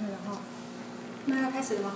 嗯好那要开始了吗？